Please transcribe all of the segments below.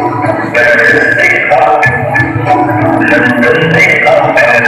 Thank you.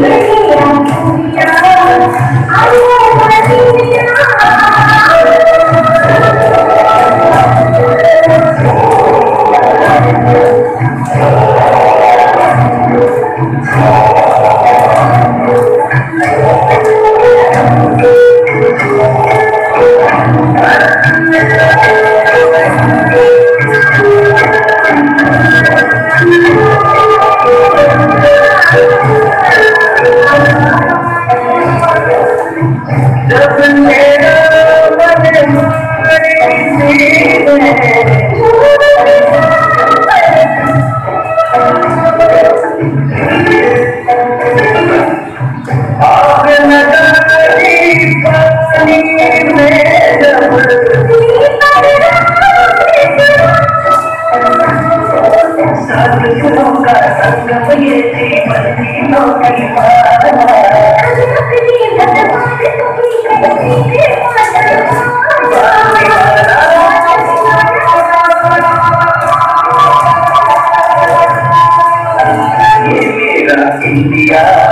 Yeah. India,